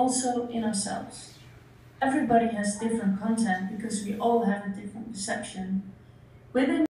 also in ourselves. Everybody has different content because we all have a different perception. Within